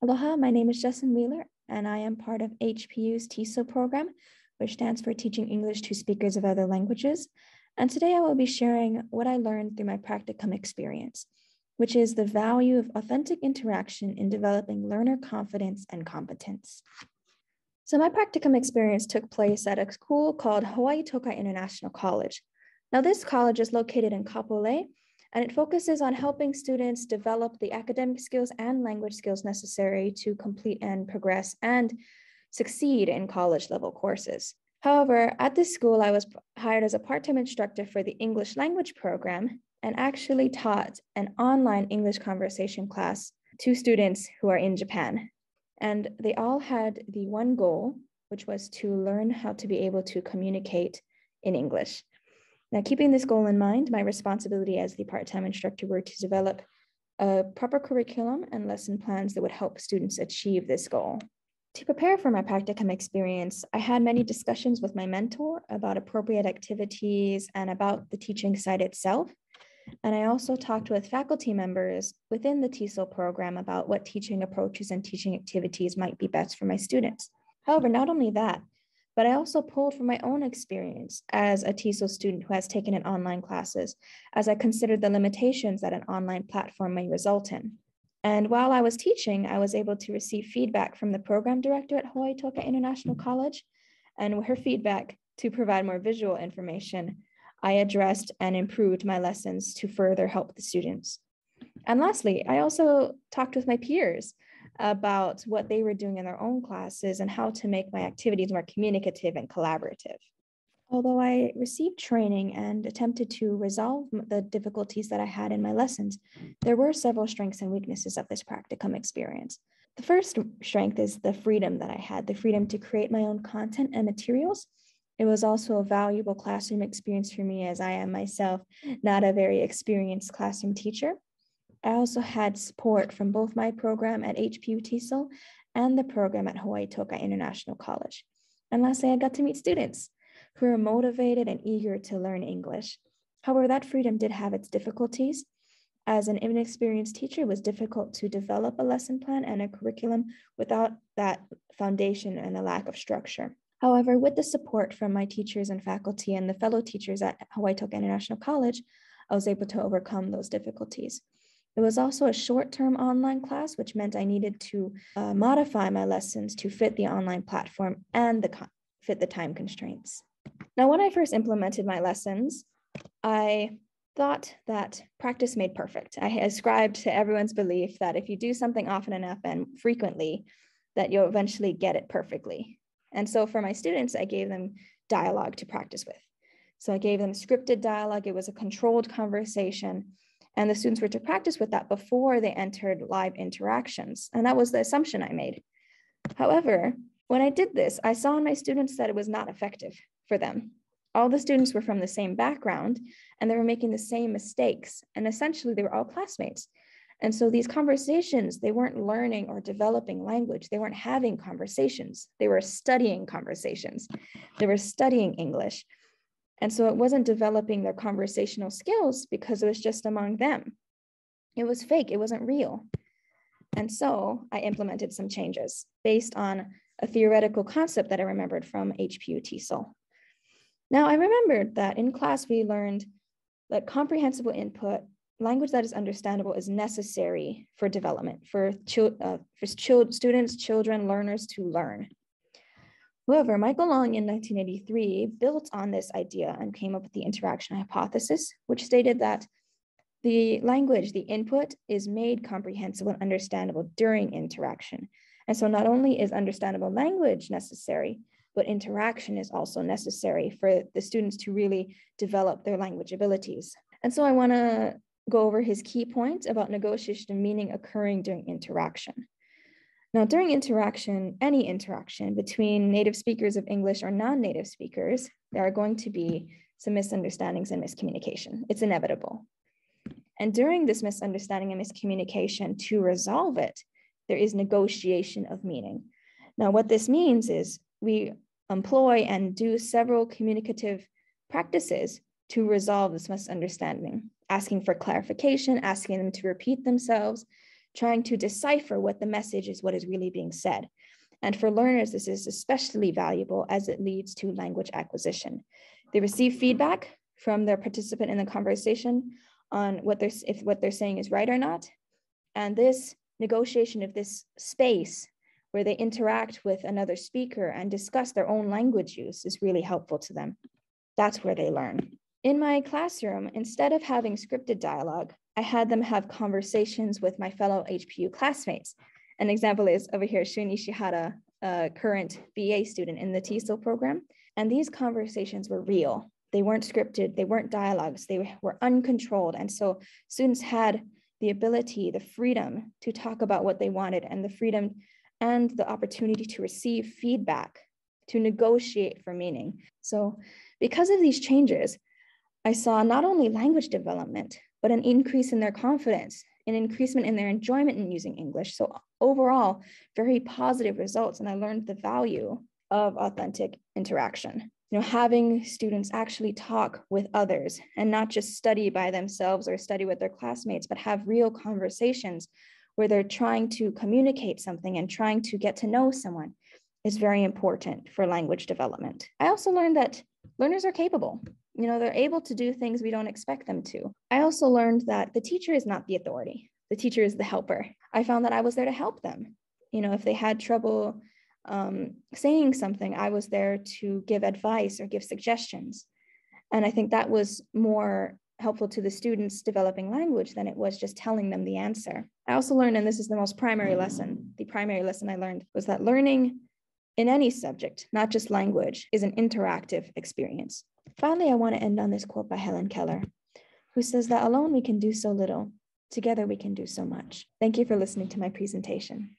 Aloha, my name is Jesslyn Wheeler, and I am part of HPU's TESOL program, which stands for Teaching English to Speakers of Other Languages. And today I will be sharing what I learned through my practicum experience, which is the value of authentic interaction in developing learner confidence and competence. So my practicum experience took place at a school called Hawaii Tokai International College. Now this college is located in Kapolei, and it focuses on helping students develop the academic skills and language skills necessary to complete and progress and succeed in college level courses. However, at this school, I was hired as a part time instructor for the English language program and actually taught an online English conversation class to students who are in Japan. And they all had the one goal, which was to learn how to be able to communicate in English. Now, keeping this goal in mind, my responsibility as the part-time instructor were to develop a proper curriculum and lesson plans that would help students achieve this goal. To prepare for my practicum experience, I had many discussions with my mentor about appropriate activities and about the teaching site itself. And I also talked with faculty members within the TESOL program about what teaching approaches and teaching activities might be best for my students. However, not only that, but I also pulled from my own experience as a TESOL student who has taken in online classes, as I considered the limitations that an online platform may result in. And while I was teaching, I was able to receive feedback from the program director at Hawaii Tokai International College. And with her feedback to provide more visual information, I addressed and improved my lessons to further help the students. And lastly, I also talked with my peers about what they were doing in their own classes and how to make my activities more communicative and collaborative. Although I received training and attempted to resolve the difficulties that I had in my lessons, there were several strengths and weaknesses of this practicum experience. The first strength is the freedom that I had, the freedom to create my own content and materials. It was also a valuable classroom experience for me as I am myself not a very experienced classroom teacher. I also had support from both my program at HPU TESOL and the program at Hawaii Tokai International College. And lastly, I got to meet students who are motivated and eager to learn English. However, that freedom did have its difficulties. As an inexperienced teacher, it was difficult to develop a lesson plan and a curriculum without that foundation and a lack of structure. However, with the support from my teachers and faculty and the fellow teachers at Hawaii Tokai International College, I was able to overcome those difficulties. It was also a short term online class, which meant I needed to uh, modify my lessons to fit the online platform and the fit the time constraints. Now, when I first implemented my lessons, I thought that practice made perfect. I ascribed to everyone's belief that if you do something often enough and frequently, that you'll eventually get it perfectly. And so for my students, I gave them dialogue to practice with. So I gave them scripted dialogue. It was a controlled conversation and the students were to practice with that before they entered live interactions. And that was the assumption I made. However, when I did this, I saw in my students that it was not effective for them. All the students were from the same background and they were making the same mistakes. And essentially, they were all classmates. And so these conversations, they weren't learning or developing language. They weren't having conversations. They were studying conversations. They were studying English. And so it wasn't developing their conversational skills because it was just among them. It was fake, it wasn't real. And so I implemented some changes based on a theoretical concept that I remembered from HPU TESOL. Now, I remembered that in class we learned that comprehensible input, language that is understandable, is necessary for development, for, uh, for students, children, learners to learn. However, Michael Long in 1983 built on this idea and came up with the interaction hypothesis, which stated that the language, the input, is made comprehensible and understandable during interaction. And so not only is understandable language necessary, but interaction is also necessary for the students to really develop their language abilities. And so I want to go over his key points about negotiation meaning occurring during interaction. Now, during interaction, any interaction between native speakers of English or non-native speakers, there are going to be some misunderstandings and miscommunication. It's inevitable. And during this misunderstanding and miscommunication, to resolve it, there is negotiation of meaning. Now, what this means is we employ and do several communicative practices to resolve this misunderstanding, asking for clarification, asking them to repeat themselves, trying to decipher what the message is, what is really being said. And for learners, this is especially valuable as it leads to language acquisition. They receive feedback from their participant in the conversation on what they're, if what they're saying is right or not. And this negotiation of this space where they interact with another speaker and discuss their own language use is really helpful to them. That's where they learn. In my classroom, instead of having scripted dialogue, I had them have conversations with my fellow HPU classmates. An example is over here, Shun Ishihara, a current BA student in the TESOL program. And these conversations were real. They weren't scripted, they weren't dialogues, they were uncontrolled. And so students had the ability, the freedom to talk about what they wanted and the freedom and the opportunity to receive feedback, to negotiate for meaning. So because of these changes, I saw not only language development, but an increase in their confidence, an increasement in their enjoyment in using English. So overall, very positive results. And I learned the value of authentic interaction. You know, having students actually talk with others and not just study by themselves or study with their classmates, but have real conversations where they're trying to communicate something and trying to get to know someone is very important for language development. I also learned that learners are capable. You know, they're able to do things we don't expect them to. I also learned that the teacher is not the authority, the teacher is the helper. I found that I was there to help them. You know, if they had trouble um, saying something, I was there to give advice or give suggestions. And I think that was more helpful to the students developing language than it was just telling them the answer. I also learned, and this is the most primary lesson, the primary lesson I learned was that learning in any subject, not just language, is an interactive experience. Finally, I want to end on this quote by Helen Keller, who says that alone we can do so little, together we can do so much. Thank you for listening to my presentation.